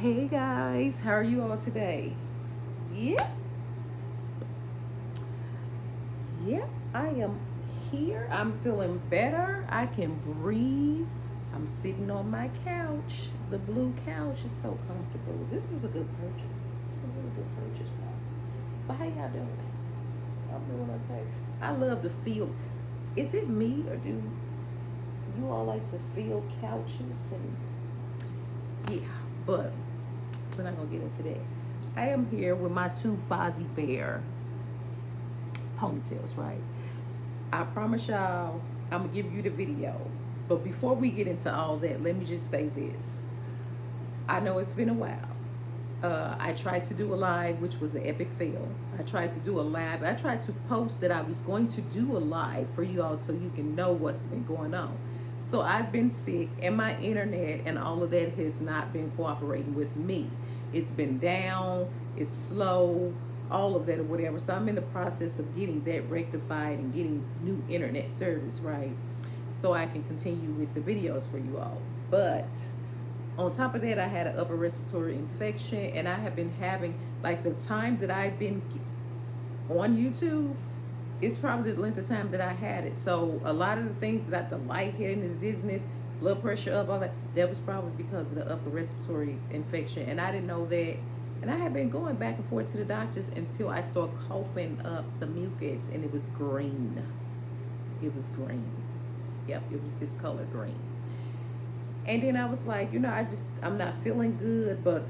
Hey guys, how are you all today? Yeah. Yeah, I am here. I'm feeling better. I can breathe. I'm sitting on my couch. The blue couch is so comfortable. This was a good purchase. It's a really good purchase. But how y'all doing? I'm doing okay. I love to feel. Is it me or do you all like to feel couches and yeah, but we're not gonna get into that. I am here with my two Fozzie Bear ponytails, right? I promise y'all I'm gonna give you the video. But before we get into all that, let me just say this. I know it's been a while. Uh, I tried to do a live, which was an epic fail. I tried to do a live. I tried to post that I was going to do a live for you all so you can know what's been going on. So I've been sick and my internet and all of that has not been cooperating with me. It's been down, it's slow, all of that or whatever. So I'm in the process of getting that rectified and getting new internet service, right? So I can continue with the videos for you all. But on top of that, I had an upper respiratory infection and I have been having, like the time that I've been on YouTube, it's probably the length of time that I had it. So a lot of the things that I, the lightheadedness, dizziness, blood pressure up, all that, that was probably because of the upper respiratory infection. And I didn't know that. And I had been going back and forth to the doctors until I started coughing up the mucus and it was green. It was green. Yep, it was this color green. And then I was like, you know, I just, I'm not feeling good, but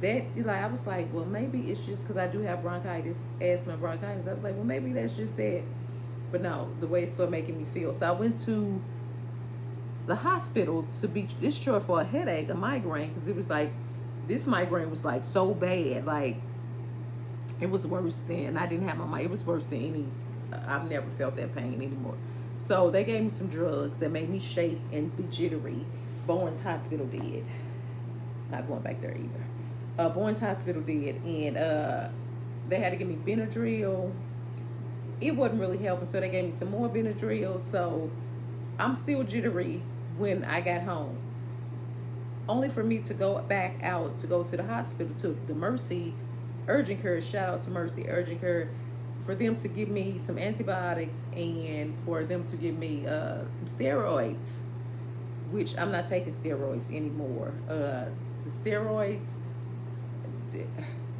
that you like I was like, well, maybe it's just because I do have bronchitis, asthma, bronchitis. I was like, well, maybe that's just that. But no, the way it started making me feel. So I went to the hospital to be discharged for a headache, a migraine, because it was like this migraine was like so bad, like it was worse than I didn't have my It was worse than any. I've never felt that pain anymore. So they gave me some drugs that made me shake and be jittery. Barnes Hospital did. Not going back there either uh, Barnes Hospital did, and uh, they had to give me Benadryl. It wasn't really helping, so they gave me some more Benadryl. So I'm still jittery when I got home. Only for me to go back out to go to the hospital to the Mercy Urgent Care. Shout out to Mercy Urgent Care for them to give me some antibiotics and for them to give me uh, some steroids, which I'm not taking steroids anymore. Uh, the steroids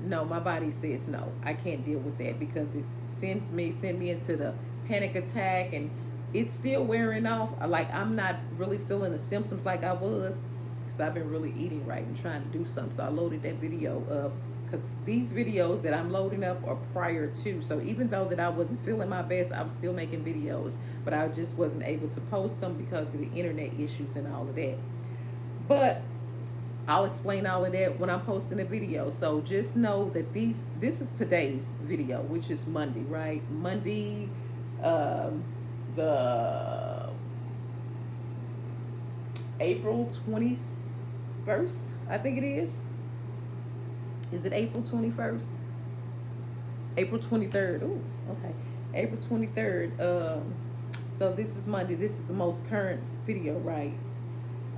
no, my body says no. I can't deal with that because it sends me send me into the panic attack and it's still wearing off. Like I'm not really feeling the symptoms like I was because I've been really eating right and trying to do something. So I loaded that video up because these videos that I'm loading up are prior to. So even though that I wasn't feeling my best, I'm still making videos, but I just wasn't able to post them because of the internet issues and all of that. But I'll explain all of that when I'm posting a video. So just know that these this is today's video, which is Monday, right? Monday, um, the April 21st, I think it is. Is it April 21st? April 23rd. Ooh, okay. April 23rd. Um, so this is Monday. This is the most current video, right?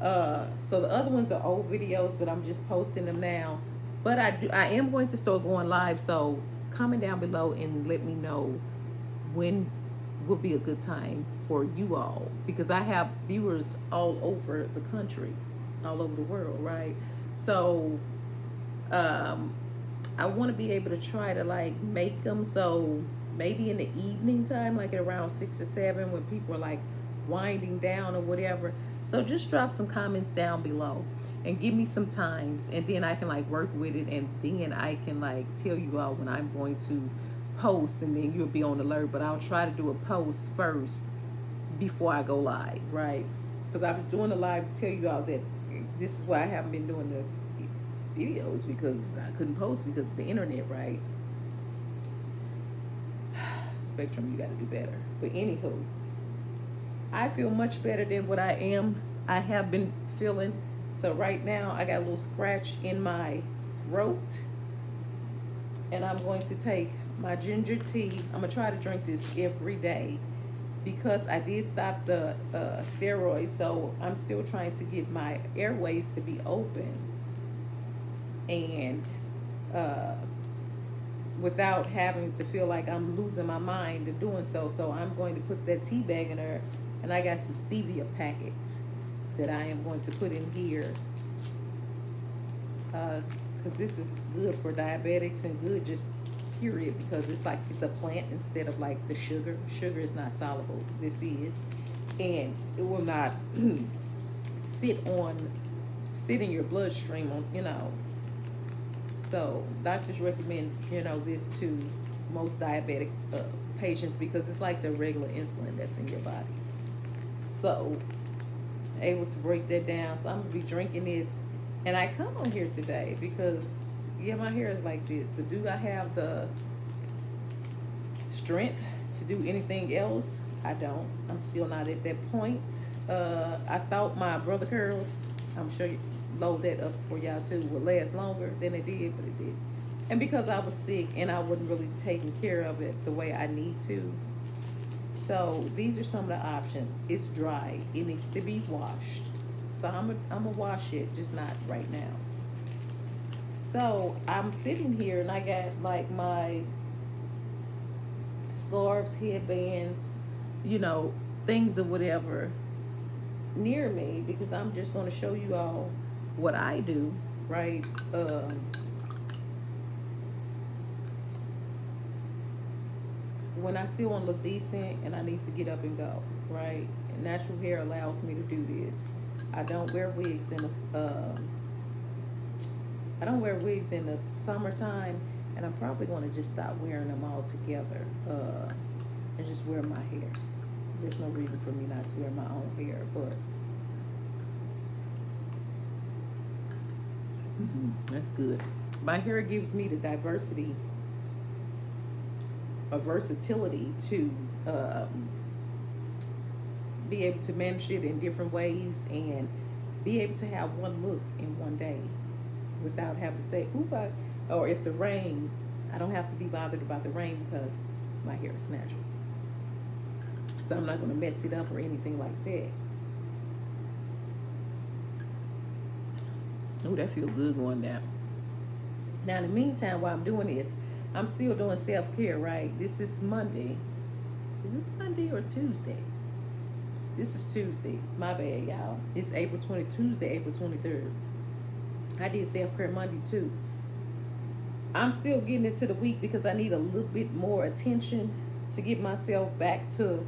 Uh, so the other ones are old videos, but I'm just posting them now. But I do, I am going to start going live. So comment down below and let me know when would be a good time for you all because I have viewers all over the country, all over the world, right? So um, I want to be able to try to like make them so maybe in the evening time, like at around six or seven when people are like winding down or whatever. So just drop some comments down below and give me some times and then I can like work with it and then I can like tell you all when I'm going to post and then you'll be on alert. But I'll try to do a post first before I go live, right? Because I've been doing a live to tell you all that this is why I haven't been doing the videos because I couldn't post because of the internet, right? Spectrum, you got to do better. But anywho, I feel much better than what I am. I have been feeling. So right now I got a little scratch in my throat. And I'm going to take my ginger tea. I'm going to try to drink this every day because I did stop the uh, steroids. So I'm still trying to get my airways to be open. and uh, without having to feel like I'm losing my mind in doing so. So I'm going to put that tea bag in there, and I got some stevia packets that I am going to put in here because uh, this is good for diabetics and good just period because it's like it's a plant instead of like the sugar. Sugar is not soluble. This is, and it will not sit on sit in your bloodstream on you know. So doctors recommend you know this to most diabetic uh, patients because it's like the regular insulin that's in your body. So able to break that down. So I'm gonna be drinking this, and I come on here today because yeah, my hair is like this, but do I have the strength to do anything else? I don't. I'm still not at that point. Uh, I thought my brother curls, I'm sure you load that up for y'all too, would last longer than it did, but it did. And because I was sick and I wasn't really taking care of it the way I need to. So these are some of the options. It's dry. It needs to be washed. So I'm going to wash it, just not right now. So I'm sitting here and I got like my scarves, headbands, you know, things or whatever near me because I'm just going to show you all what I do, right? Um, when I still want to look decent and I need to get up and go, right? And natural hair allows me to do this. I don't wear wigs in a, uh, I don't wear wigs in the summertime, and I'm probably going to just stop wearing them all together uh, and just wear my hair. There's no reason for me not to wear my own hair, but mm -hmm, that's good. My hair gives me the diversity, a versatility to um, be able to manage it in different ways and be able to have one look in one day without having to say, ooh, I, or if the rain, I don't have to be bothered about the rain because my hair is natural. So I'm not going to mess it up or anything like that. Oh, that feels good going down. Now, in the meantime, while I'm doing this, I'm still doing self-care, right? This is Monday. Is this Monday or Tuesday? This is Tuesday. My bad, y'all. It's April 20, Tuesday, April 23rd. I did self-care Monday too. I'm still getting into the week because I need a little bit more attention to get myself back to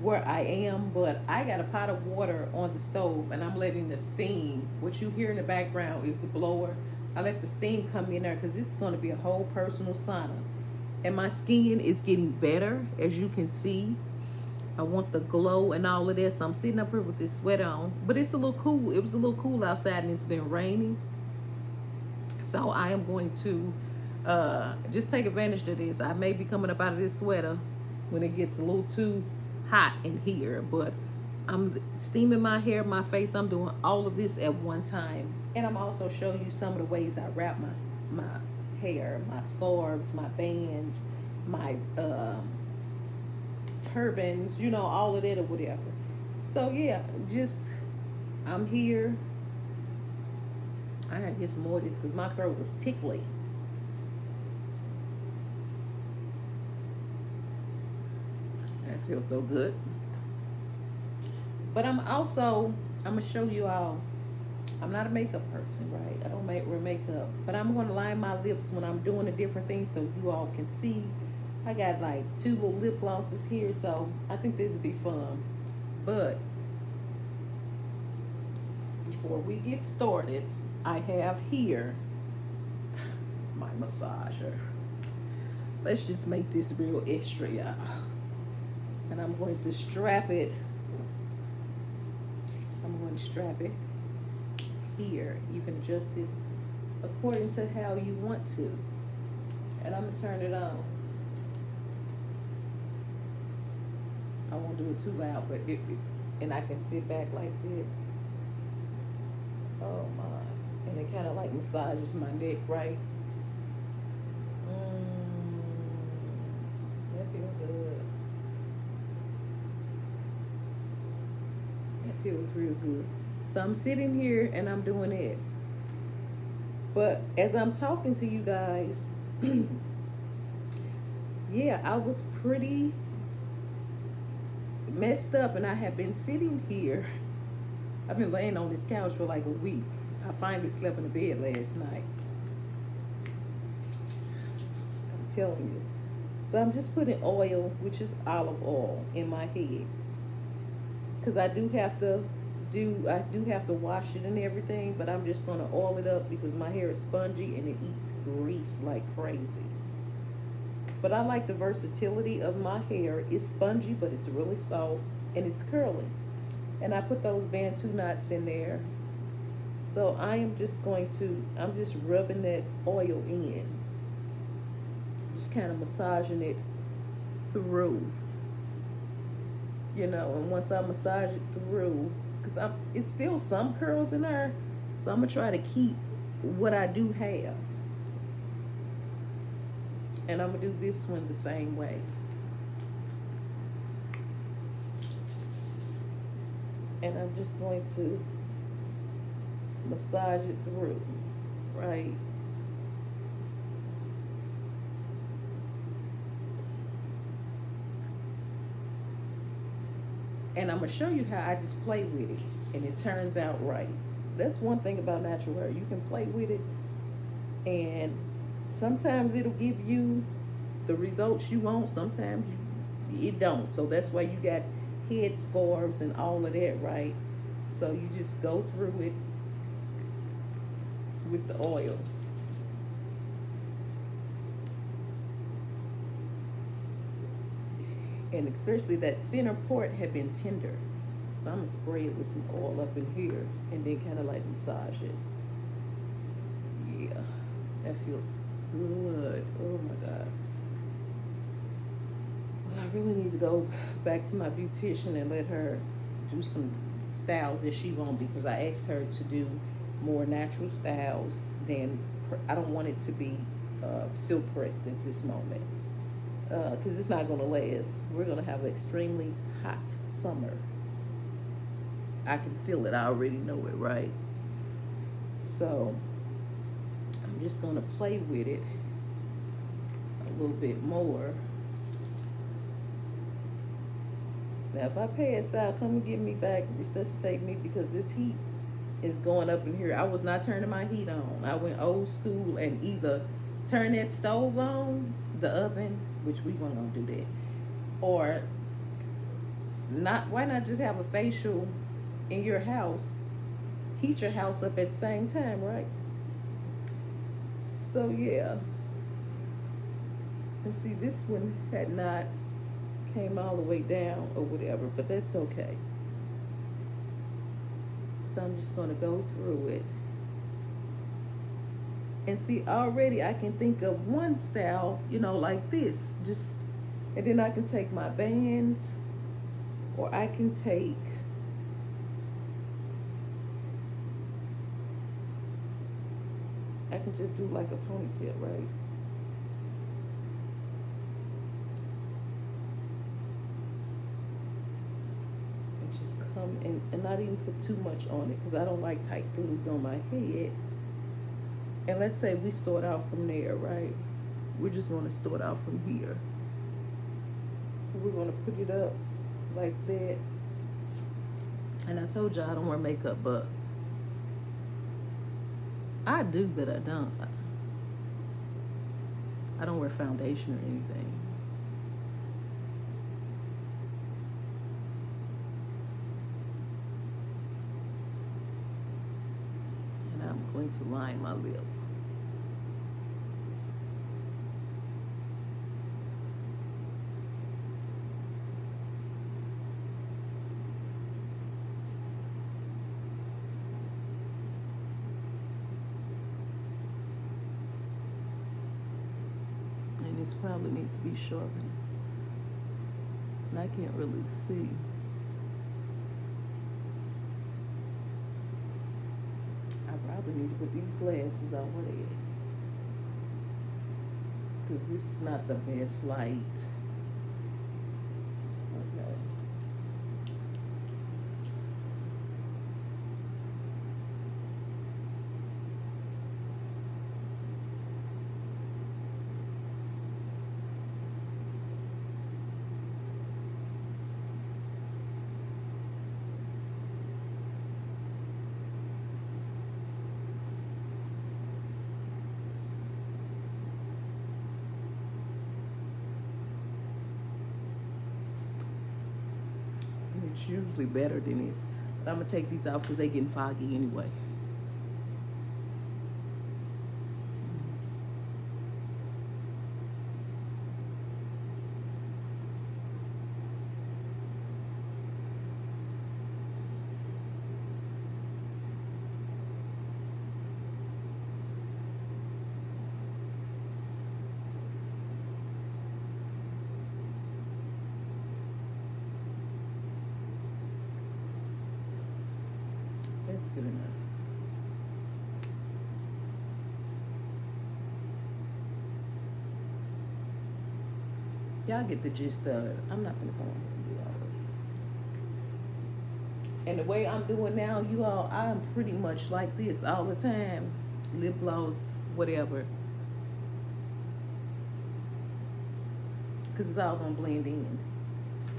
where I am. But I got a pot of water on the stove and I'm letting the steam, what you hear in the background is the blower. I let the steam come in there because this is going to be a whole personal sauna. And my skin is getting better, as you can see. I want the glow and all of this. I'm sitting up here with this sweater on. But it's a little cool. It was a little cool outside and it's been raining. So I am going to uh, just take advantage of this. I may be coming up out of this sweater when it gets a little too hot in here. But I'm steaming my hair, my face. I'm doing all of this at one time. And I'm also showing you some of the ways I wrap my, my hair, my scarves, my bands, my um, turbans, you know, all of that or whatever. So yeah, just I'm here I gotta get some more of this because my throat was tickly. That feels so good. But I'm also, I'm gonna show you all, I'm not a makeup person, right? I don't make wear makeup, but I'm gonna line my lips when I'm doing the different things so you all can see. I got like two little lip glosses here, so I think this would be fun. But before we get started, I have here my massager. Let's just make this real extra, y'all. And I'm going to strap it. I'm going to strap it here. You can adjust it according to how you want to. And I'm going to turn it on. I won't do it too loud, but it, and I can sit back like this. Oh my and it kind of like massages my neck, right? Mm, that feels good. That feels real good. So I'm sitting here and I'm doing it. But as I'm talking to you guys, yeah, I was pretty messed up and I have been sitting here. I've been laying on this couch for like a week. I finally slept in the bed last night. I'm telling you. So I'm just putting oil, which is olive oil, in my head. Because I do have to do, I do have to wash it and everything, but I'm just going to oil it up because my hair is spongy and it eats grease like crazy. But I like the versatility of my hair. It's spongy, but it's really soft and it's curly. And I put those Bantu knots in there. So I am just going to, I'm just rubbing that oil in. Just kind of massaging it through. You know, and once I massage it through, because it's still some curls in there, so I'm gonna try to keep what I do have. And I'm gonna do this one the same way. And I'm just going to massage it through, right? And I'm gonna show you how I just play with it and it turns out right. That's one thing about natural hair. You can play with it and sometimes it'll give you the results you want. Sometimes you, it don't. So that's why you got head scarves and all of that, right? So you just go through it with the oil. And especially that center part had been tender. So I'm gonna spray it with some oil up in here and then kind of like massage it. Yeah, that feels good. Oh my God. Well, I really need to go back to my beautician and let her do some styles that she wants because I asked her to do more natural styles than, I don't want it to be uh, silk pressed at this moment because uh, it's not going to last. We're going to have an extremely hot summer. I can feel it. I already know it, right? So just going to play with it a little bit more. Now, if I pass out, come and get me back, resuscitate me because this heat is going up in here. I was not turning my heat on. I went old school and either turn that stove on, the oven, which we weren't gonna do that, or not. Why not just have a facial in your house, heat your house up at the same time, right? So yeah. And see, this one had not came all the way down or whatever, but that's okay. So I'm just going to go through it. And see, already I can think of one style, you know, like this. Just, and then I can take my bands, or I can take I can just do like a ponytail, right? And just come and, and not even put too much on it because I don't like tight things on my head. And let's say we start out from there, right? We're just going to start out from here. We're going to put it up like that. And I told y'all I don't wear makeup, but I do, but I don't. I don't wear foundation or anything. And I'm going to line my lip. this be sharpened. And I can't really see. I probably need to put these glasses on. What Because this is not the best light. It's usually better But I'm going to take these off because they're getting foggy anyway. That's good enough. Y'all get the gist of it. I'm not gonna go on and do all of it. And the way I'm doing now, you all, I'm pretty much like this all the time. Lip gloss, whatever. Because it's all gonna blend in.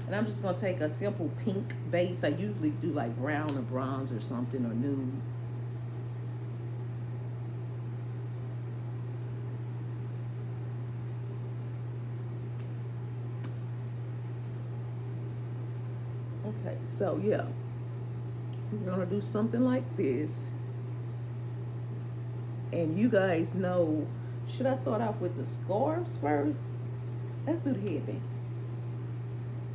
And I'm just gonna take a simple pink base. I usually do like brown or bronze or something or nude. Okay, so yeah. We're gonna do something like this. And you guys know, should I start off with the scarves first? Let's do the headbands.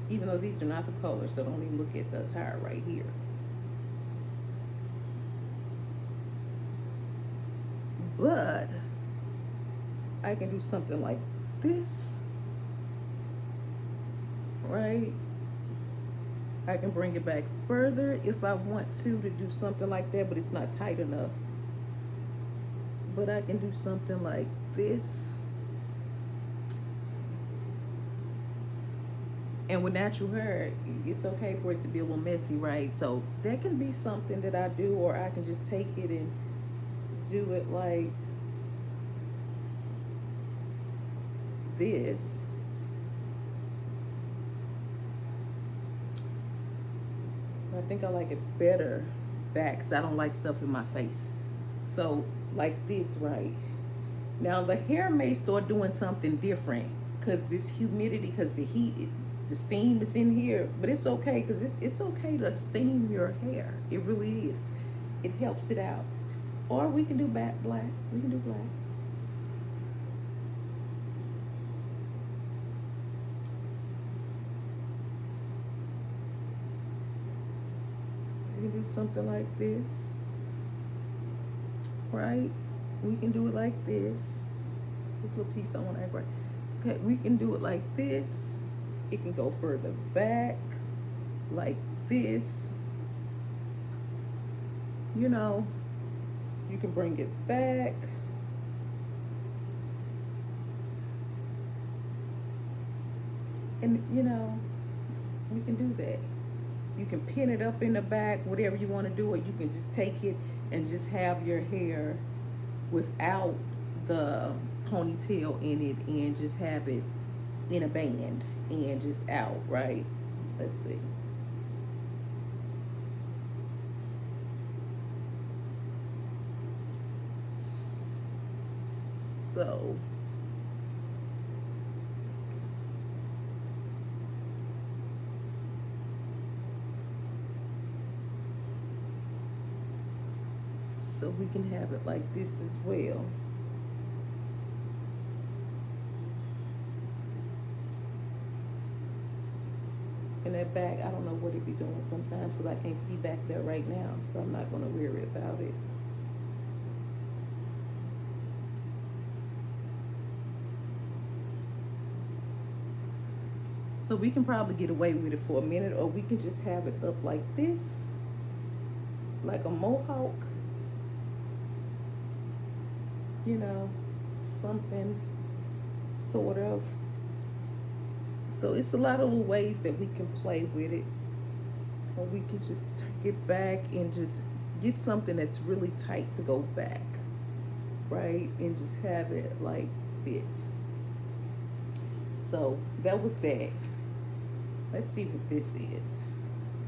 Even though these are not the colors, so don't even look at the attire right here. But I can do something like this. Right? I can bring it back further if I want to to do something like that, but it's not tight enough. But I can do something like this. And with natural hair, it's okay for it to be a little messy, right? So that can be something that I do, or I can just take it and do it like this. I think I like it better back because I don't like stuff in my face. So like this, right? Now the hair may start doing something different because this humidity, because the heat, the steam is in here, but it's okay because it's, it's okay to steam your hair. It really is. It helps it out. Or we can do back black. We can do black. Can do something like this. Right? We can do it like this. This little piece don't want to act right. Okay, we can do it like this. It can go further back, like this. You know, you can bring it back. And, you know, we can do that. You can pin it up in the back, whatever you want to do, or you can just take it and just have your hair without the ponytail in it and just have it in a band and just out, right? Let's see. So, so we can have it like this as well. In that back, I don't know what it be doing sometimes because I can't see back there right now, so I'm not going to worry about it. So we can probably get away with it for a minute or we can just have it up like this, like a mohawk you know, something sort of. So it's a lot of ways that we can play with it. Or we can just get back and just get something that's really tight to go back. Right? And just have it like this. So that was that. Let's see what this is.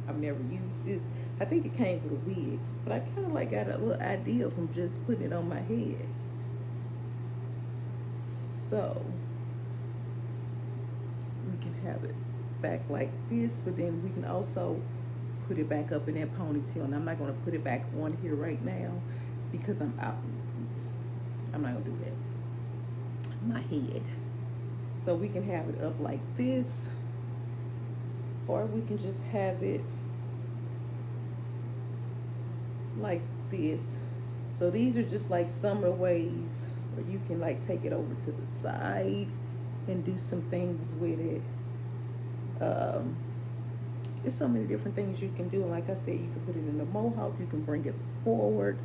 I've never used this. I think it came with a wig, but I kind of like got a little idea from just putting it on my head. So we can have it back like this, but then we can also put it back up in that ponytail. And I'm not going to put it back on here right now because I'm out. I'm not going to do that. My head. So we can have it up like this. Or we can just have it like this. So these are just like some of the ways where you can like take it over to the side and do some things with it. Um, there's so many different things you can do. And like I said, you can put it in a mohawk. You can bring it forward.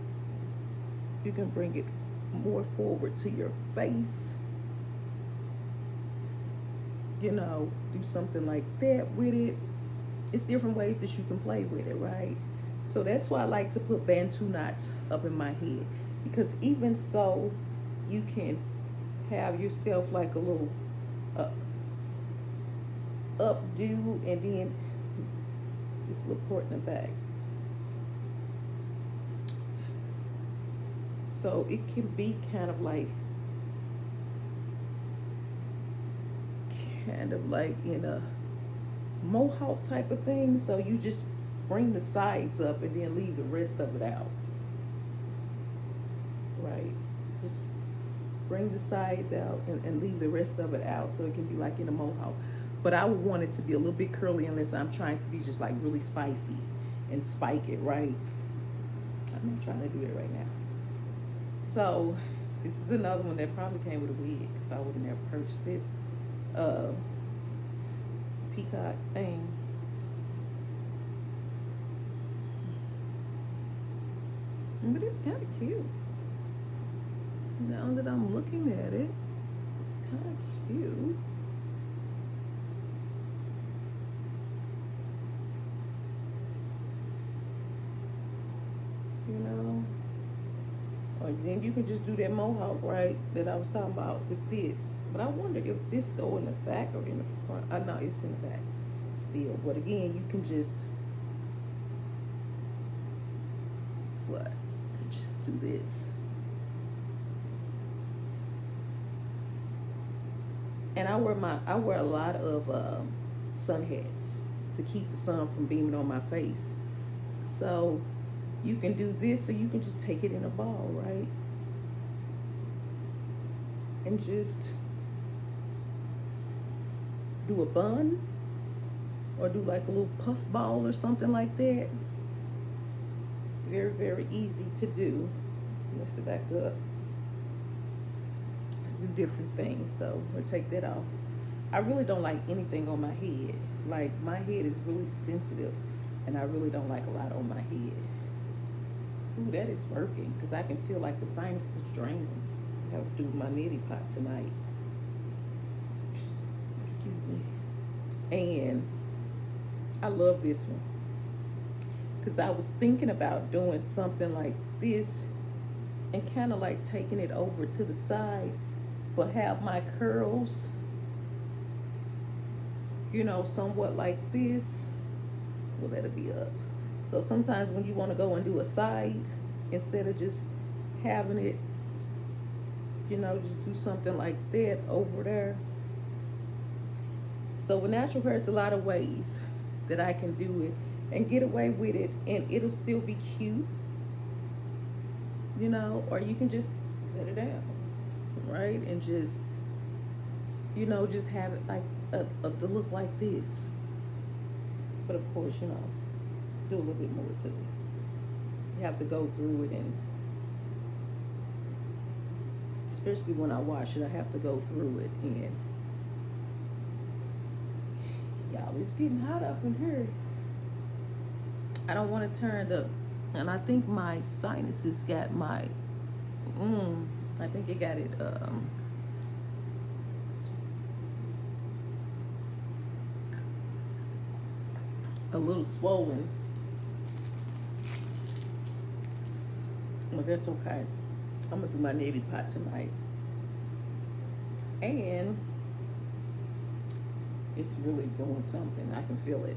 You can bring it more forward to your face. You know, do something like that with it. It's different ways that you can play with it, right? So that's why I like to put Bantu knots up in my head. Because even so, you can have yourself like a little uh, updo and then this little port in the back. So it can be kind of like kind of like in a mohawk type of thing. So you just bring the sides up and then leave the rest of it out. Right. Just bring the sides out and, and leave the rest of it out so it can be like in a mohawk. But I would want it to be a little bit curly unless I'm trying to be just like really spicy and spike it, right? I'm not trying to do it right now. So this is another one that probably came with a wig because I would have purchased this uh, peacock thing. But it's kind of cute. Now that I'm looking at it, it's kind of cute. You know? Or then you can just do that mohawk, right, that I was talking about with this. But I wonder if this go in the back or in the front. I know it's in the back still. But again, you can just, what? Just do this. And I wear my I wear a lot of uh, sun hats to keep the sun from beaming on my face. So you can do this, or you can just take it in a ball, right? And just do a bun or do like a little puff ball or something like that. Very, very easy to do. Mess it back up do different things. So we'll take that off. I really don't like anything on my head. Like my head is really sensitive and I really don't like a lot on my head. Ooh, that is working because I can feel like the sinus is draining. I have to do my neti pot tonight. Excuse me. And I love this one because I was thinking about doing something like this and kind of like taking it over to the side but have my curls, you know, somewhat like this. Well, that'll be up. So sometimes when you want to go and do a side, instead of just having it, you know, just do something like that over there. So with natural hair, there's a lot of ways that I can do it and get away with it and it'll still be cute, you know, or you can just let it out right? And just, you know, just have it like a, a, a look like this. But of course, you know, do a little bit more to it. You have to go through it and especially when I wash it, I have to go through it and y'all, it's getting hot up in here. I don't want to turn the, and I think my sinuses got my, mm, I think it got it um, a little swollen. But that's okay. I'm gonna do my neti pot tonight. And it's really doing something. I can feel it.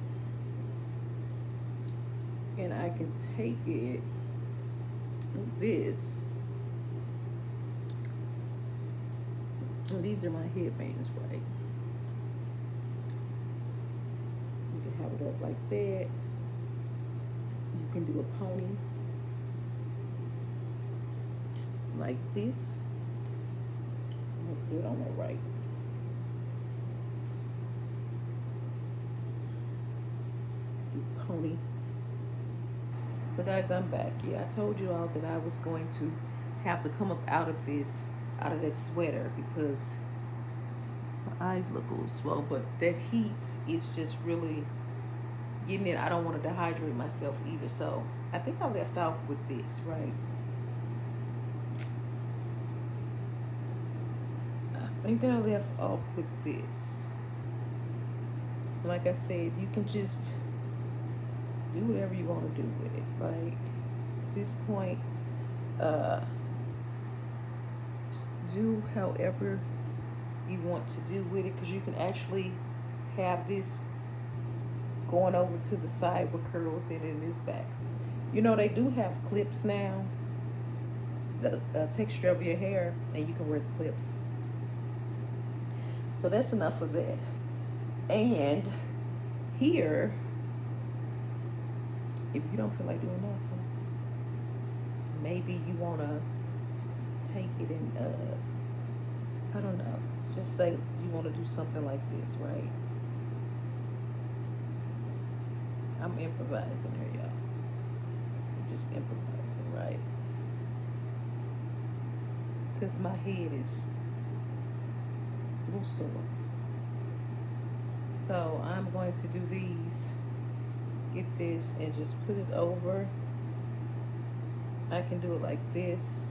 And I can take it, this, And these are my headbands, right? You can have it up like that. You can do a pony like this. It on the right. Do pony. So guys, I'm back. Yeah, I told you all that I was going to have to come up out of this, out of that sweater because my eyes look a little swell, but that heat is just really getting it. I don't want to dehydrate myself either. So I think I left off with this, right? I think I left off with this. Like I said, you can just do whatever you want to do with it. Like this point, uh, do however you want to do with it because you can actually have this going over to the side with curls in it in this back. You know, they do have clips now. The uh, texture of your hair, and you can wear the clips. So that's enough of that. And here, if you don't feel like doing nothing, maybe you want to take it and, uh, I don't know, just say you want to do something like this, right? I'm improvising here, y'all. I'm just improvising, right? Because my head is sore. So I'm going to do these, get this, and just put it over. I can do it like this.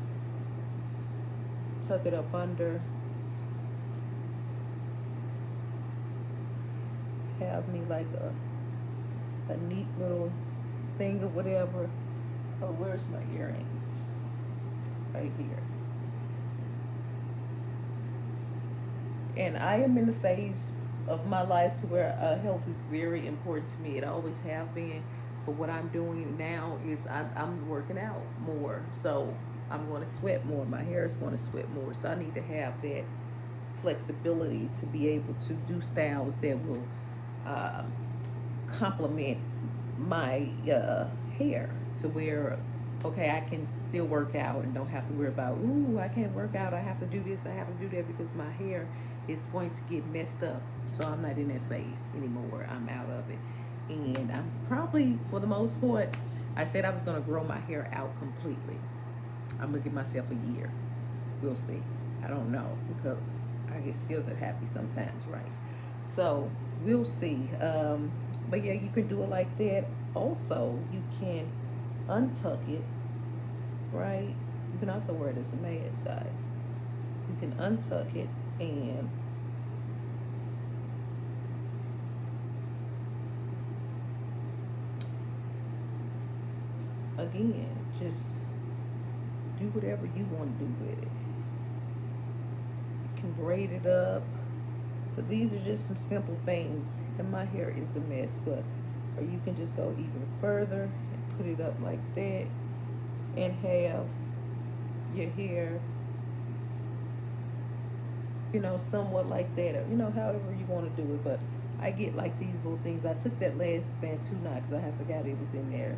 Tuck it up under. Have me like a a neat little thing or whatever. Oh, where's my earrings? Right here. And I am in the phase of my life to where uh, health is very important to me. It always have been. But what I'm doing now is I'm, I'm working out more. So I'm going to sweat more. My hair is going to sweat more. So I need to have that flexibility to be able to do styles that will uh, complement my uh, hair to where okay I can still work out and don't have to worry about ooh I can't work out. I have to do this. I have to do that because my hair is going to get messed up. So I'm not in that phase anymore. I'm out of it. And I'm probably for the most part I said I was going to grow my hair out completely I'm gonna give myself a year. We'll see. I don't know because I get still happy sometimes right? So we'll see. Um, but yeah you can do it like that. Also you can untuck it right? You can also wear it as a mask guys. You can untuck it and again just do whatever you want to do with it. You can braid it up. But these are just some simple things. And my hair is a mess, but or you can just go even further and put it up like that and have your hair you know somewhat like that or you know however you want to do it. But I get like these little things. I took that last Bantu knot because I had forgot it was in there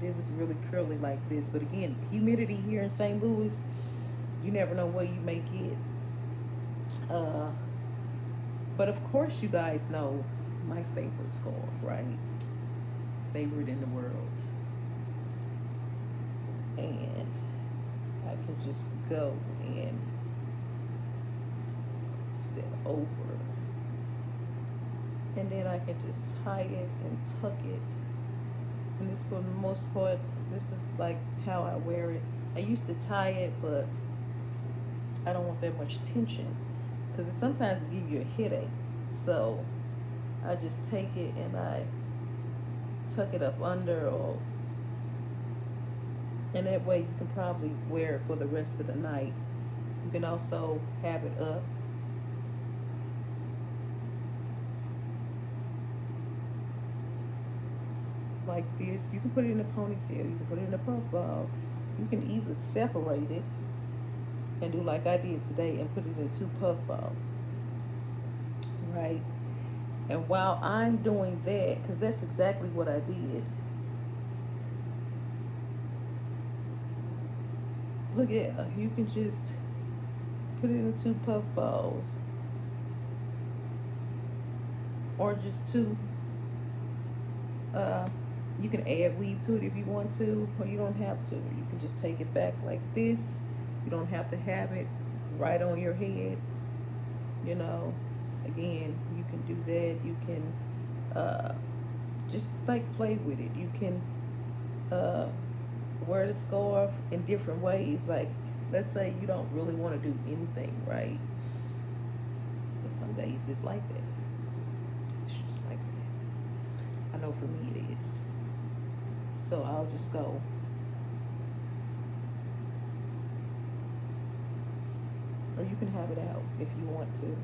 but it was really curly like this but again humidity here in St. Louis you never know what you may get uh but of course, you guys know my favorite scarf, right? Favorite in the world. And I can just go and step over. And then I can just tie it and tuck it. And this, for the most part, this is like how I wear it. I used to tie it, but I don't want that much tension because it sometimes give you a headache. So I just take it and I tuck it up under or and that way you can probably wear it for the rest of the night. You can also have it up like this. You can put it in a ponytail. You can put it in a puffball. You can either separate it and do like I did today and put it in two puffballs. Right? And while I'm doing that, because that's exactly what I did. Look, yeah, you can just put it in two puffballs. Or just two uh, you can add weave to it if you want to or you don't have to. You can just take it back like this. You don't have to have it right on your head you know. Again you can do that. You can uh, just like play with it. You can uh, wear the scarf in different ways. Like let's say you don't really want to do anything right? Because some days it's like that. It's just like that. I know for me it is so I'll just go or you can have it out if you want to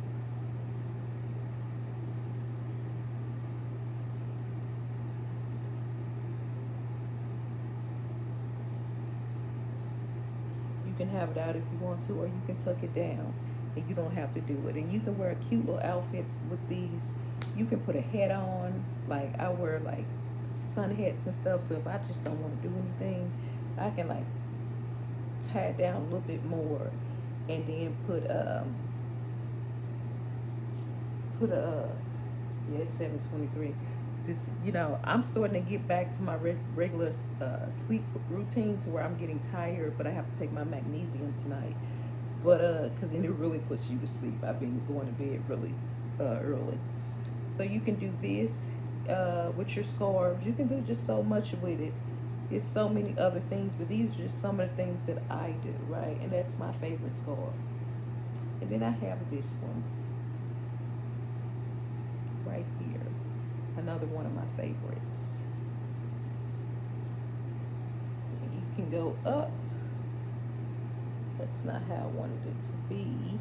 You can have it out if you want to, or you can tuck it down and you don't have to do it. And you can wear a cute little outfit with these. You can put a hat on. Like I wear like sun hats and stuff. So if I just don't want to do anything, I can like tie it down a little bit more and then put um put a yeah 723 this, you know, I'm starting to get back to my re regular uh, sleep routine to where I'm getting tired, but I have to take my magnesium tonight. But, uh, cause then it really puts you to sleep. I've been going to bed really uh, early. So you can do this uh, with your scarves. You can do just so much with it. It's so many other things, but these are just some of the things that I do, right? And that's my favorite scarf. And then I have this one right here another one of my favorites. You can go up. That's not how I wanted it to be.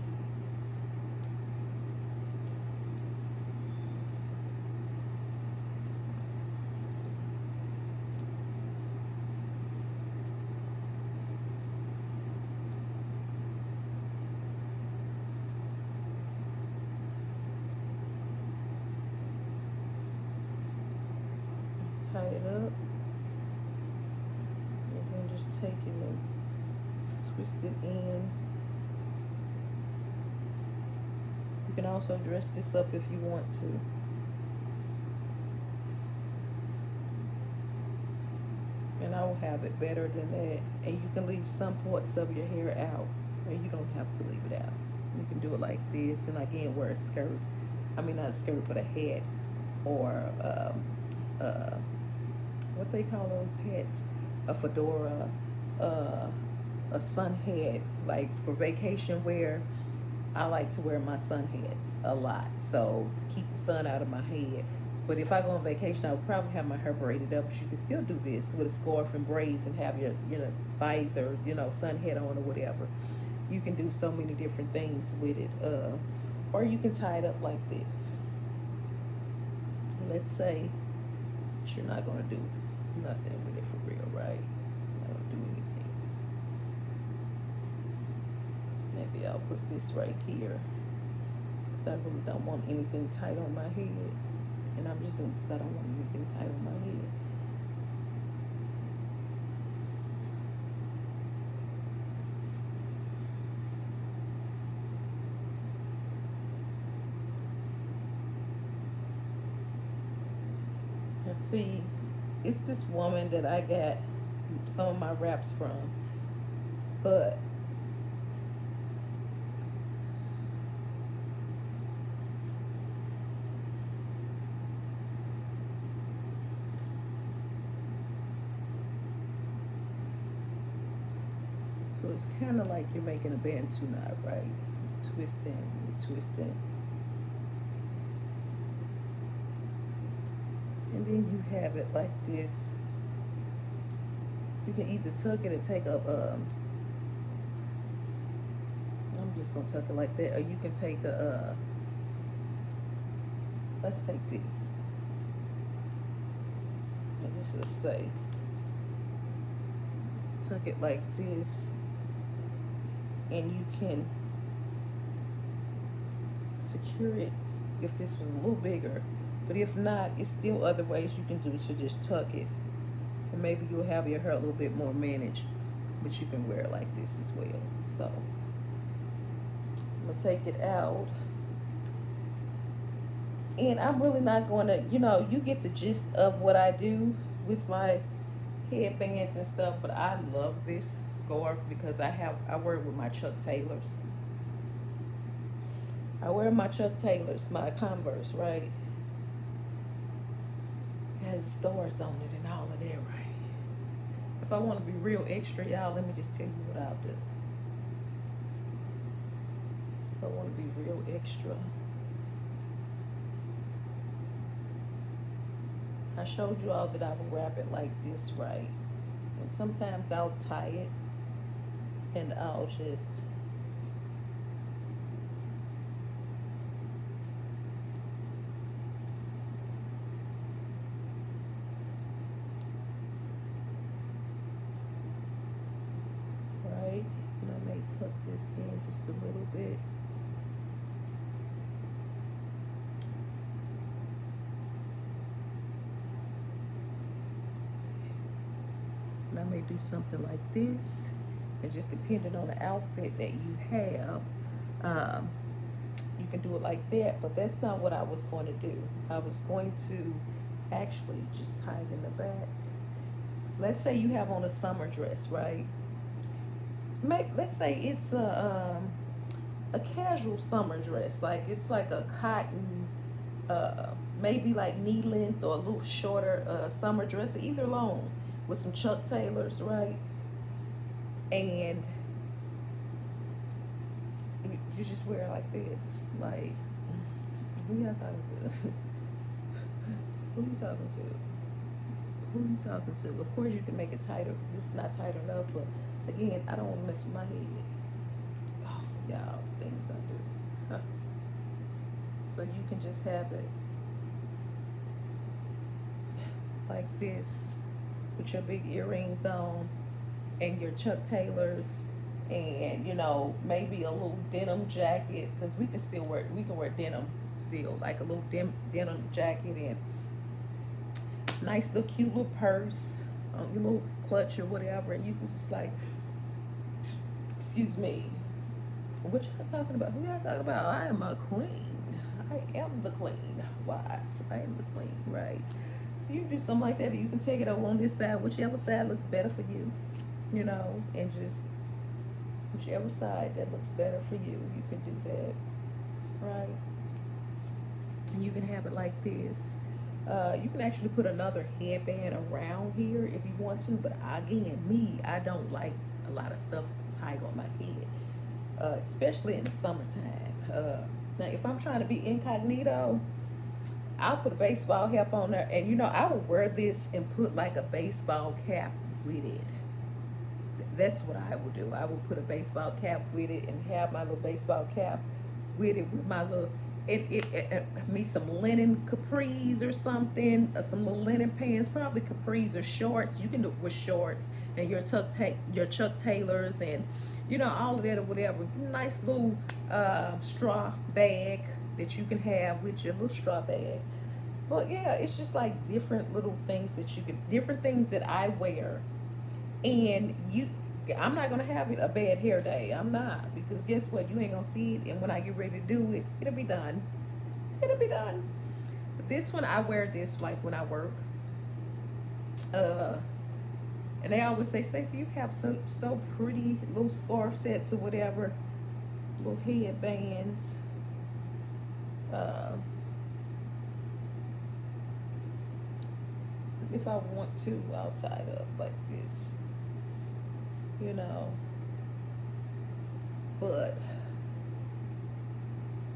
tie it up and then just take it and twist it in. You can also dress this up if you want to. And I will have it better than that. And you can leave some parts of your hair out. And you don't have to leave it out. You can do it like this. And again, wear a skirt. I mean, not a skirt, but a hat. Or um, uh, what they call those hats, a fedora, uh, a sun hat, like for vacation wear. I like to wear my sun hats a lot, so to keep the sun out of my head. But if I go on vacation, I would probably have my hair braided up. But you can still do this with a scarf and braids and have your, you know, visor, you know, sun hat on or whatever. You can do so many different things with it. Uh, or you can tie it up like this. Let's say you're not going to do nothing with it for real, right? I don't do anything. I'll put this right here. Because I really don't want anything tight on my head. And I'm just doing because I don't want anything tight on my head. See it's this woman that I got some of my wraps from. But So it's kind of like you're making a bantu knot, right? Twisting, twisting. and then you have it like this you can either tuck it or take up um I'm just gonna tuck it like that or you can take a uh, let's take this let's just say tuck it like this and you can secure it if this was a little bigger but if not, it's still other ways you can do it. So just tuck it. And maybe you'll have your hair a little bit more managed. but you can wear it like this as well. So I'm gonna take it out. And I'm really not going to, you know, you get the gist of what I do with my headbands and stuff, but I love this scarf because I have, I wear it with my Chuck Taylors. I wear my Chuck Taylors, my Converse, right? It has stars on it and all of that, right? If I want to be real extra, y'all, let me just tell you what I'll do. If I want to be real extra. I showed you all that I will wrap it like this, right? And sometimes I'll tie it and I'll just right? And I may tuck this in just a little bit. And I may do something like this. And just depending on the outfit that you have, um, you can do it like that. But that's not what I was going to do. I was going to actually just tie it in the back. Let's say you have on a summer dress, right? Make, let's say it's a um, a casual summer dress, like it's like a cotton, uh, maybe like knee length or a little shorter uh, summer dress, either long with some Chuck Taylors, right? And you, you just wear it like this, like who you talking to? who you talking to? Who you talking to? Of course, you can make it tighter. This is not tight enough, but again, I don't want to mess with my head. Oh, y'all, things I do. So you can just have it like this with your big earrings on and your Chuck Taylors and you know maybe a little denim jacket because we can still wear we can wear denim still like a little dim, denim jacket and nice little cute little purse um, your little clutch or whatever and you can just like excuse me what y'all talking about? Who y'all talking about? I am a queen. I am the queen. What? I am the queen right? So you do something like that, you can take it over on this side, whichever side looks better for you, you know, and just whichever side that looks better for you, you can do that, right? And you can have it like this. Uh, you can actually put another headband around here if you want to, but again, me, I don't like a lot of stuff tied on my head, uh, especially in the summertime. Uh, now, if I'm trying to be incognito, I'll put a baseball cap on there. And you know, I would wear this and put like a baseball cap with it. That's what I would do. I would put a baseball cap with it and have my little baseball cap with it with my little it, it, it, it me some linen capris or something, uh, some little linen pants, probably capris or shorts. You can do it with shorts and your tuck your Chuck Taylors and you know all of that or whatever. Nice little uh, straw bag that you can have with your little straw bag. But yeah, it's just like different little things that you can, different things that I wear. And you, I'm not to have a bad hair day. I'm not. Because guess what? You ain't to see it. And when I get ready to do it, it'll be done. It'll be done. But this one, I wear this like when I work. Uh, and they always say, Stacy, you have so, so pretty little scarf sets or whatever. Little headbands uh, if I want to, I'll tie it up like this, you know. But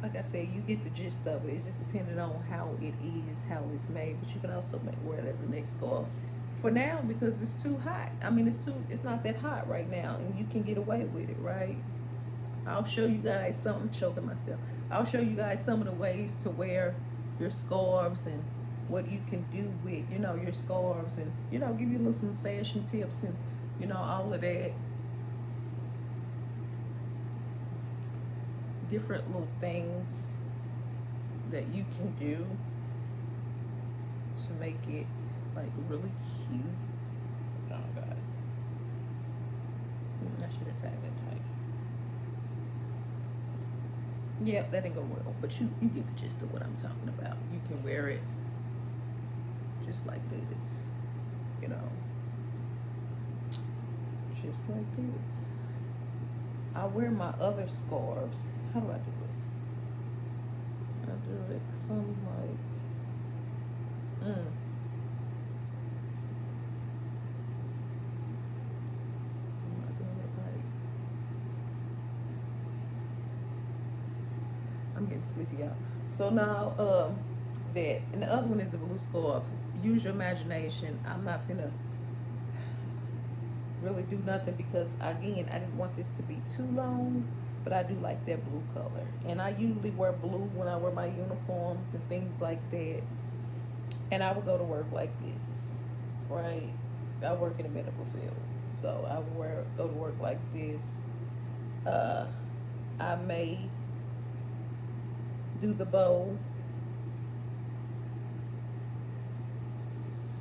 like I said, you get the gist of it. It's just depending on how it is, how it's made. But you can also make, wear it as a neck scarf for now because it's too hot. I mean, it's too, it's not that hot right now, and you can get away with it, right? I'll show you guys something, choking myself. I'll show you guys some of the ways to wear your scarves and what you can do with, you know, your scarves and, you know, give you a little some fashion tips and, you know, all of that. Different little things that you can do to make it like really cute. Oh God. Mm, I should have tagged it tight. Yeah, that didn't go well, but you, you get the gist of what I'm talking about. You can wear it just like this, you know, just like this. I wear my other scarves. How do I do it? I do it some like, mm. I'm getting sleepy out. So now, um, that, and the other one is the blue scarf. Use your imagination. I'm not gonna really do nothing because, again, I didn't want this to be too long, but I do like that blue color. And I usually wear blue when I wear my uniforms and things like that. And I would go to work like this, right? I work in a medical field. So I would wear, go to work like this. Uh, I may do the bow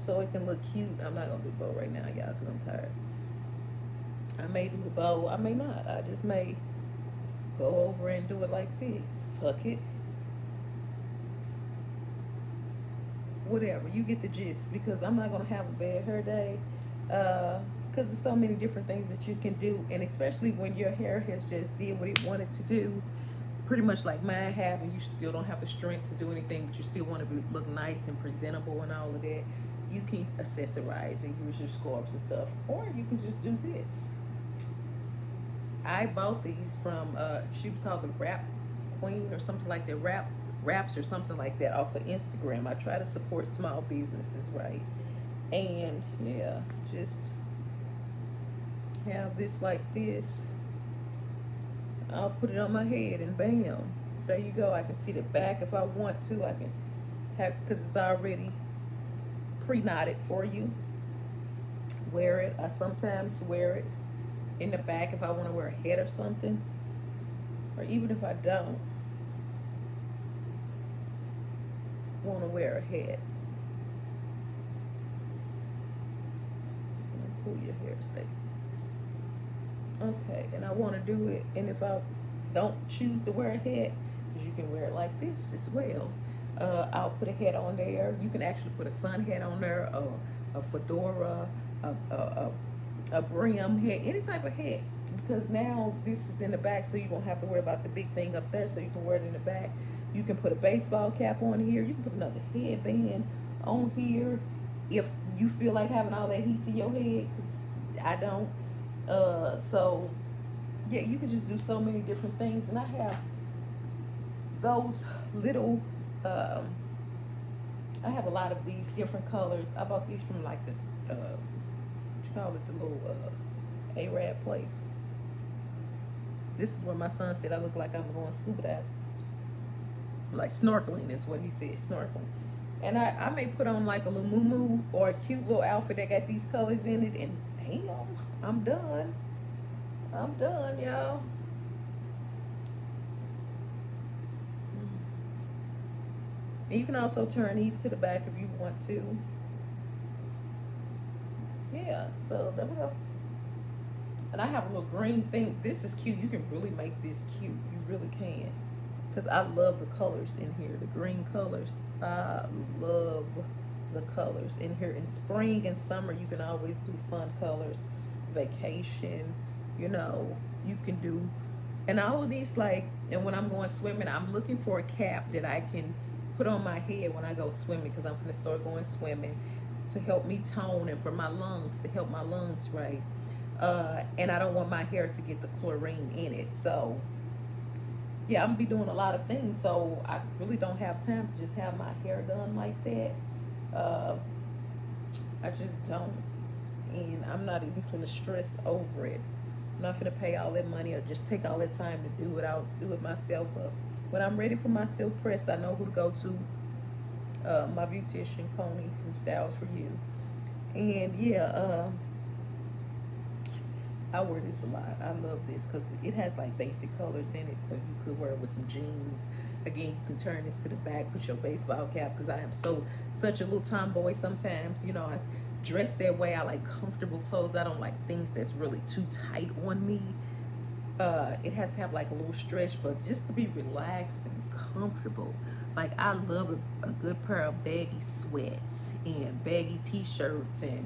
so it can look cute. I'm not gonna do bow right now, y'all, because I'm tired. I may do the bow, I may not. I just may go over and do it like this. Tuck it. Whatever, you get the gist because I'm not gonna have a bad hair day. Uh, because there's so many different things that you can do and especially when your hair has just did what it wanted to do pretty much like mine have and you still don't have the strength to do anything but you still want to be, look nice and presentable and all of that you can accessorize and use your scarves and stuff or you can just do this I bought these from uh she was called the Wrap Queen or something like that Wrap Wraps or something like that off of Instagram I try to support small businesses right and yeah just have this like this I'll put it on my head and bam, there you go. I can see the back if I want to. I can have, because it's already pre-knotted for you. Wear it. I sometimes wear it in the back if I want to wear a head or something. Or even if I don't want to wear a head. Pull your hair, Stacy. Okay, and I want to do it, and if I don't choose to wear a hat, because you can wear it like this as well, uh, I'll put a hat on there. You can actually put a sun hat on there, a, a fedora, a, a, a, a brim hat, any type of hat. Because now this is in the back, so you won't have to worry about the big thing up there, so you can wear it in the back. You can put a baseball cap on here. You can put another headband on here if you feel like having all that heat to your head, because I don't. Uh, so yeah, you can just do so many different things. And I have those little, um, I have a lot of these different colors. I bought these from like the, uh, call it, the little uh, Arab place. This is where my son said I look like I'm going scuba diving. Like snorkeling is what he said, snorkeling. And I, I may put on like a little moo or a cute little outfit that got these colors in it and bam, I'm done. I'm done, y'all. You can also turn these to the back if you want to. Yeah, so there we go. And I have a little green thing. This is cute. You can really make this cute. You really can. Because I love the colors in here. The green colors. I love the colors in here. In spring and summer, you can always do fun colors vacation, you know, you can do. And all of these, like, and when I'm going swimming, I'm looking for a cap that I can put on my head when I go swimming because I'm going to start going swimming to help me tone and for my lungs, to help my lungs right. Uh, and I don't want my hair to get the chlorine in it. So, yeah, I'm to be doing a lot of things. So, I really don't have time to just have my hair done like that. Uh, I just don't and I'm not even gonna stress over it. I'm not gonna pay all that money or just take all that time to do it. I'll do it myself. But when I'm ready for my silk press, I know who to go to. Uh, my beautician, Coney from Styles for You. And yeah, uh, I wear this a lot. I love this because it has like basic colors in it. So you could wear it with some jeans. Again, you can turn this to the back, put your baseball cap because I am so such a little tomboy sometimes. You know, I dress that way. I like comfortable clothes. I don't like things that's really too tight on me. Uh, it has to have like a little stretch, but just to be relaxed and comfortable. Like I love a, a good pair of baggy sweats and baggy t-shirts and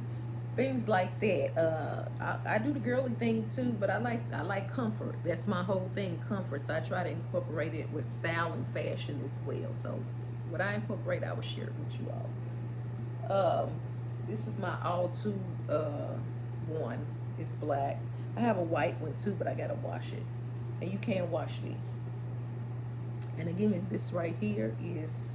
things like that. Uh, I, I, do the girly thing too, but I like I like comfort. That's my whole thing, comfort. So I try to incorporate it with style and fashion as well. So what I incorporate, I will share it with you all. Um, this is my all two uh, one. It's black. I have a white one too, but I gotta wash it. And you can't wash these. And again, this right here is,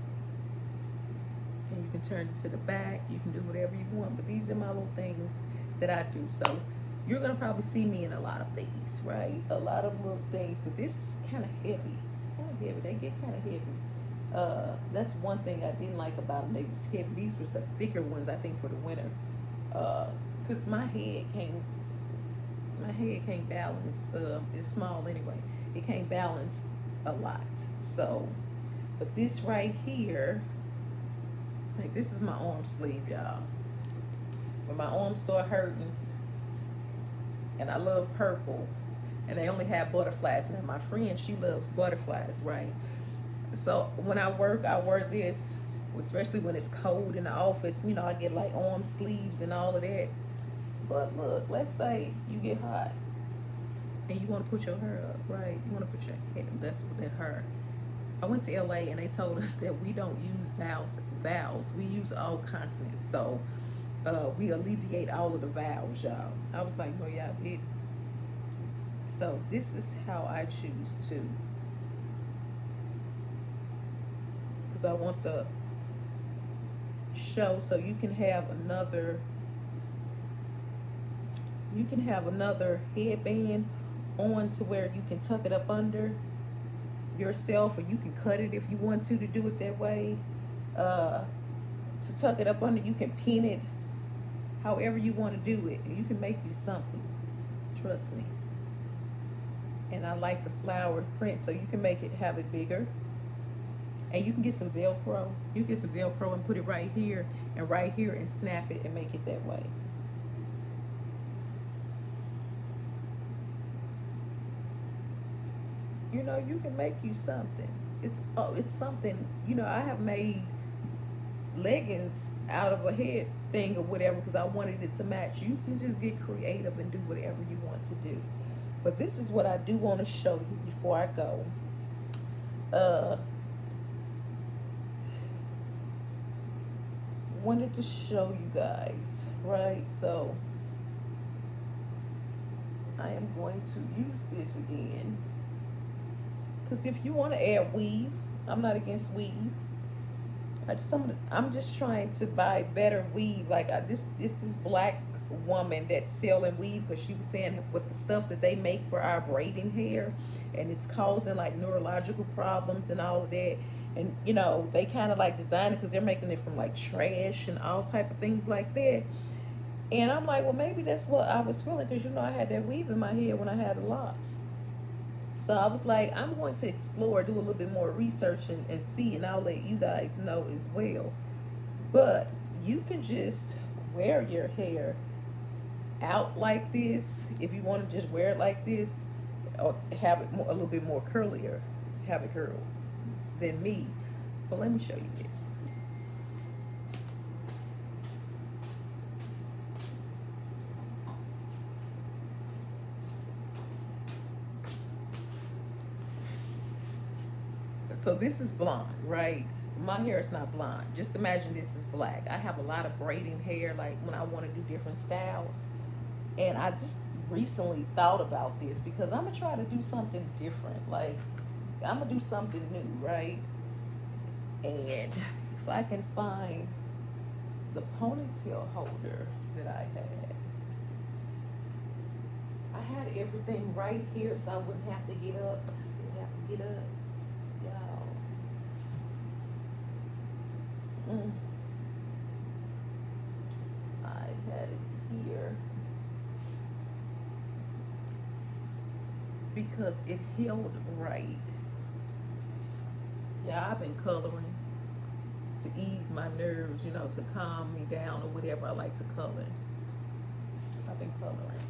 and you can turn it to the back. You can do whatever you want. But these are my little things that I do. So you're gonna probably see me in a lot of these, right? A lot of little things. But this is kind of heavy. It's kind of heavy. They get kind of heavy. Uh, that's one thing I didn't like about them. They was heavy. These were the thicker ones, I think, for the winter. Uh, Cause my head can't, my head can't balance. Uh, it's small anyway. It can't balance a lot. So, but this right here, like this is my arm sleeve, y'all. When my arms start hurting, and I love purple, and they only have butterflies. Now my friend, she loves butterflies, right? So when I work, I wear this, especially when it's cold in the office. You know, I get like arm sleeves and all of that. But look, let's say you get hot and you want to put your hair up, right? You want to put your hair, that's what their hair. I went to LA and they told us that we don't use vowels, vowels. We use all consonants. So uh, we alleviate all of the vowels, y'all. I was like, no, y'all did. So this is how I choose to because I want the show so you can have another you can have another headband on to where you can tuck it up under yourself or you can cut it if you want to to do it that way. Uh, to tuck it up under you can pin it however you want to do it and you can make you something trust me. And I like the flower print so you can make it have it bigger. And you can get some velcro you get some velcro and put it right here and right here and snap it and make it that way you know you can make you something it's oh it's something you know i have made leggings out of a head thing or whatever because i wanted it to match you can just get creative and do whatever you want to do but this is what i do want to show you before i go uh wanted to show you guys, right? So I am going to use this again. Because if you want to add weave, I'm not against weave. I just I'm, I'm just trying to buy better weave. Like I, this this this black woman that's selling weave because she was saying with the stuff that they make for our braiding hair and it's causing like neurological problems and all of that and you know they kind of like design it because they're making it from like trash and all type of things like that and i'm like well maybe that's what i was feeling because you know i had that weave in my head when i had the locks so i was like i'm going to explore do a little bit more research and, and see and i'll let you guys know as well but you can just wear your hair out like this if you want to just wear it like this or have it more, a little bit more curlier have it curled than me. But let me show you this. So this is blonde, right? My hair is not blonde. Just imagine this is black. I have a lot of braiding hair, like when I want to do different styles. And I just recently thought about this because I'm going to try to do something different. Like, I'm gonna do something new, right? And if I can find the ponytail holder that I had, I had everything right here so I wouldn't have to get up. I still have to get up, y'all. Mm. I had it here. because it held right. Yeah, I've been coloring. to ease my nerves, you know, to calm me down or whatever. I like to color. I've been coloring.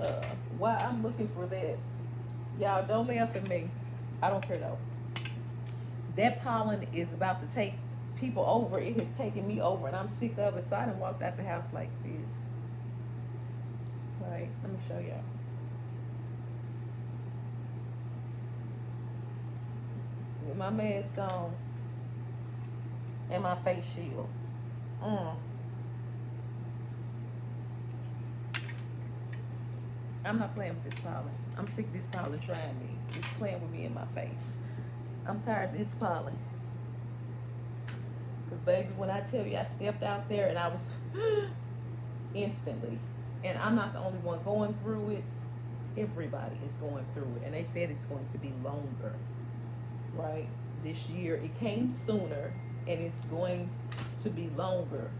Uh, while I'm looking for that, y'all don't laugh at me. I don't care though. That pollen is about to take people over. It has taken me over, and I'm sick of it. So I done walked out the house like this. Right? Let me show y'all. With my mask on and my face shield. Mm. I'm not playing with this pollen. I'm sick of this pollen trying me. It's playing with me in my face. I'm tired of this pollen. Baby, when I tell you I stepped out there and I was instantly, and I'm not the only one going through it, everybody is going through it. And they said it's going to be longer, right? This year. It came sooner and it's going to be longer.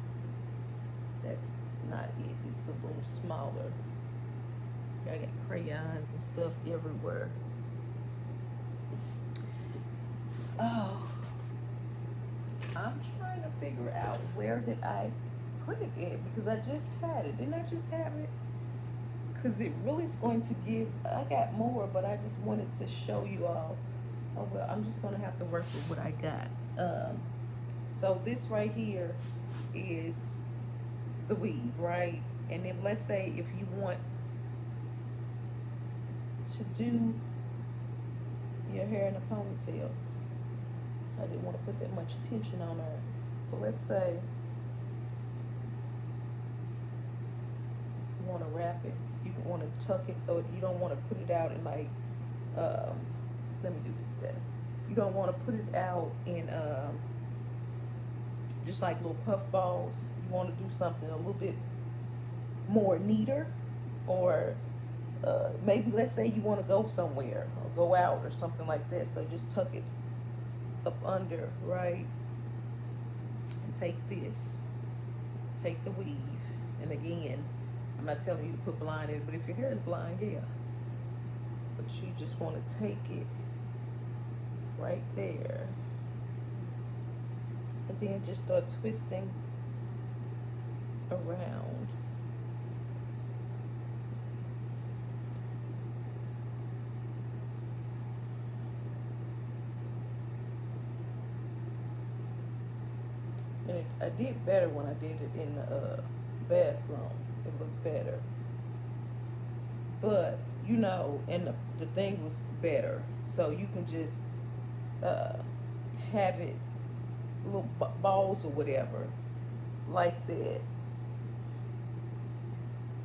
That's not it. It's a little smaller. I got crayons and stuff everywhere. Oh, I'm trying to figure out where did I put it in because I just had it. Didn't I just have it? Because it really is going to give, I got more, but I just wanted to show you all. Oh, well, I'm just going to have to work with what I got. Um, so this right here is the weave, right? And then let's say if you want to do your hair in a ponytail, I didn't want to put that much tension on her. But let's say you want to wrap it, you want to tuck it so you don't want to put it out in like, um, let me do this better. You don't want to put it out in um, just like little puff balls. You want to do something a little bit more neater or uh, maybe let's say you want to go somewhere or go out or something like that. So just tuck it up under, right? And take this, take the weave. And again, I'm not telling you to put blind in but if your hair is blind, yeah. But you just want to take it right there and then just start twisting around. And it, I did better when I did it in the uh, bathroom. It looked better. But, you know, and the, the thing was better. So you can just uh, have it little balls or whatever like that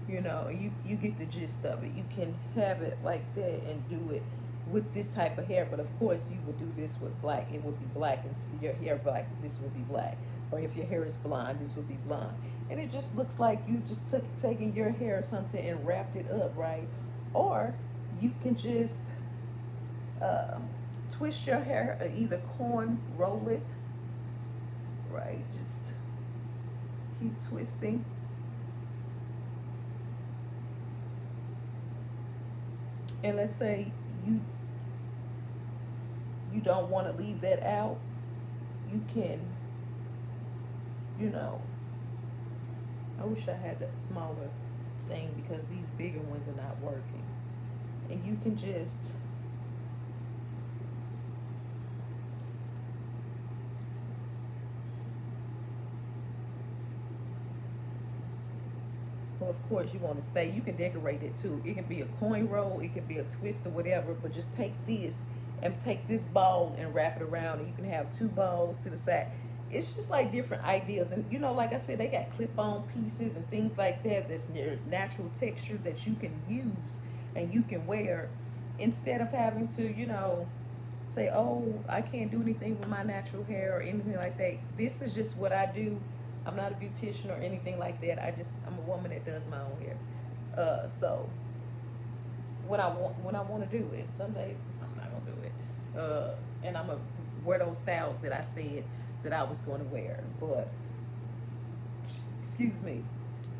you know you you get the gist of it you can have it like that and do it with this type of hair but of course you would do this with black it would be black and your hair black this would be black or if your hair is blonde this would be blonde and it just looks like you just took taking your hair or something and wrapped it up right or you can just uh, twist your hair or either corn roll it right? Just keep twisting. And let's say you you don't want to leave that out, you can, you know, I wish I had that smaller thing because these bigger ones are not working. And you can just Well, of course, you want to stay. You can decorate it too. It can be a coin roll. It can be a twist or whatever. But just take this and take this ball and wrap it around. And you can have two balls to the side. It's just like different ideas. And, you know, like I said, they got clip-on pieces and things like that that's natural texture that you can use and you can wear instead of having to, you know, say, oh, I can't do anything with my natural hair or anything like that. This is just what I do I'm not a beautician or anything like that. I just I'm a woman that does my own hair. Uh, so what I want when I want to do it, some days I'm not gonna do it. Uh, and I'm gonna wear those styles that I said that I was gonna wear. But excuse me,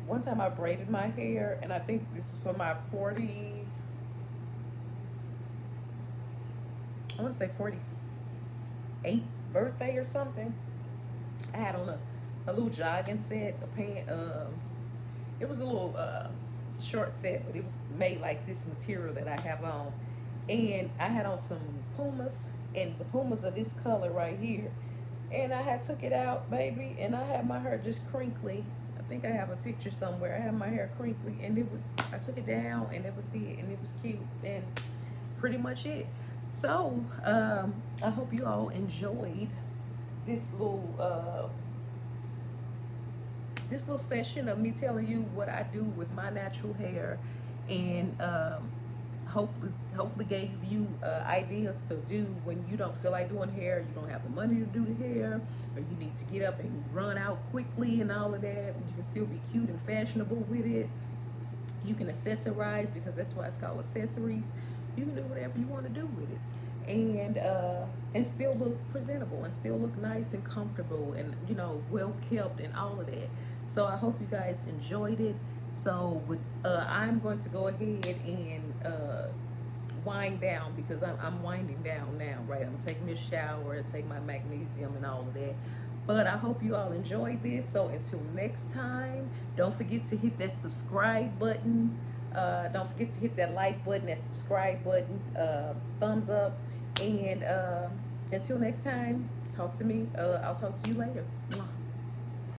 one time I braided my hair, and I think this was for my 40. I want to say 48 birthday or something. I had on a, a little jogging set, a pant. Um, it was a little uh, short set, but it was made like this material that I have on. And I had on some Pumas, and the Pumas are this color right here. And I had took it out, baby, and I had my hair just crinkly. I think I have a picture somewhere. I had my hair crinkly, and it was, I took it down, and it was it, and it was cute, and pretty much it. So, um, I hope you all enjoyed this little, uh, this little session of me telling you what I do with my natural hair and um, hopefully, hopefully gave you uh, ideas to do when you don't feel like doing hair, you don't have the money to do the hair, or you need to get up and run out quickly and all of that. You can still be cute and fashionable with it. You can accessorize because that's why it's called accessories. You can do whatever you want to do with it and uh, and still look presentable and still look nice and comfortable and you know well kept and all of that so i hope you guys enjoyed it so with uh, i'm going to go ahead and uh, wind down because I'm, I'm winding down now right i'm taking a shower and take my magnesium and all of that but i hope you all enjoyed this so until next time don't forget to hit that subscribe button uh, don't forget to hit that like button, that subscribe button, uh, thumbs up. And uh, until next time, talk to me. Uh, I'll talk to you later.